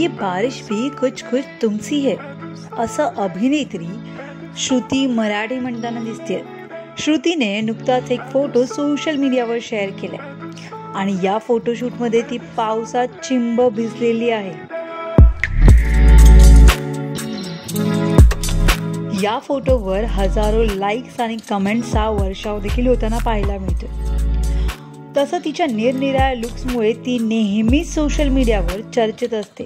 ये बारिश भी कुछ कुछ तुमची है। असं अभिनेत्री श्रुती मराठी म्हणताना दिसते श्रुतीने नुकताच एक फोटो सोशल मीडियावर शेअर केलाय आणि या फोटोशूटमध्ये ती पावसात चिंब भिजलेली आहे. या फोटोवर हजारो लाईक्स आणि कमेंट्सचा वर्षाव देखील होताना पाहायला मिळतो तसं तिच्या निरनिराळ्या लुक्समुळे ती नेहमीच सोशल मीडियावर चर्चेत असते.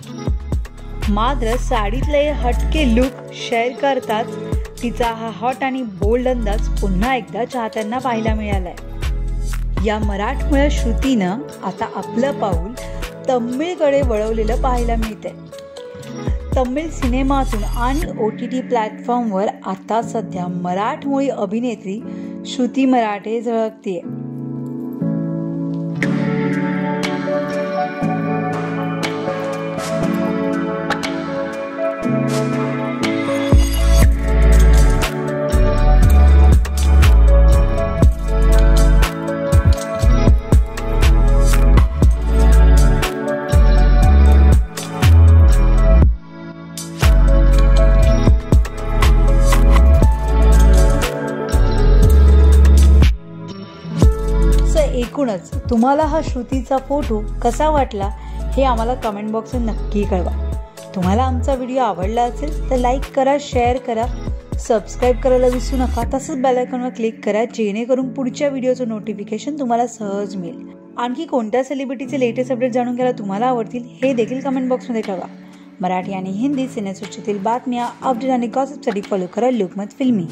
मात्र साडीतले हटके लुक शेअर करताच तिचा हा हॉट आणि बोल्ड अंदाज पुन्हा एकदा चाहत्यांना पाहायला मिळालाय. या मराठमोळ्या श्रुतीनं आता आपलं पाऊल तमिळकडे वळवलेलं पाहायला मिळतंय. तमिळ सिनेमातून आणि ओ टी टी प्लॅटफॉर्मवर आता सध्या मराठमोळी अभिनेत्री श्रुती मराठे झळकतीये. एकूणच तुम्हाला हा श्रुतीचा फोटो कसा वाटला हे आम्हाला कमेंट बॉक्समध्ये नक्की कळवा. तुम्हाला आमचा व्हिडिओ आवडला असेल तर लाईक करा शेअर करा सबस्क्राईब करायला विसरू नका. तसंच बेलायकॉनवर क्लिक करा जेणेकरून पुढच्या व्हिडिओचं नोटिफिकेशन तुम्हाला सहज मिळेल. आणखी कोणत्या सेलिब्रिटीचे लेटेस्ट अपडेट जाणून घ्यायला तुम्हाला आवडतील हे देखील कमेंट बॉक्समध्ये कळवा मराठी आणि हिंदी सिनेसृष्टीतील बातम्या अपडेट आणि गॉसिपसाठी फॉलो करा लोकमत फिल्मी